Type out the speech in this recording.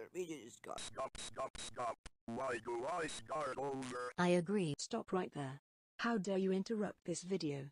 Your video just got. Stop, stop, stop. Why do I start over? I agree. Stop right there. How dare you interrupt this video?